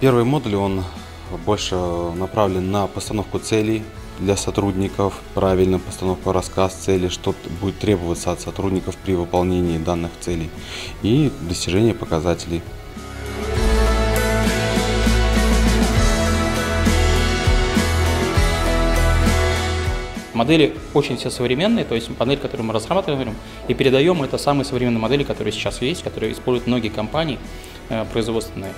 Первый модуль, он больше направлен на постановку целей для сотрудников, правильную постановку, рассказ целей, что будет требоваться от сотрудников при выполнении данных целей и достижение показателей. Модели очень все современные, то есть модель, которую мы разрабатываем и передаем, это самые современные модели, которые сейчас есть, которые используют многие компании э, производственные.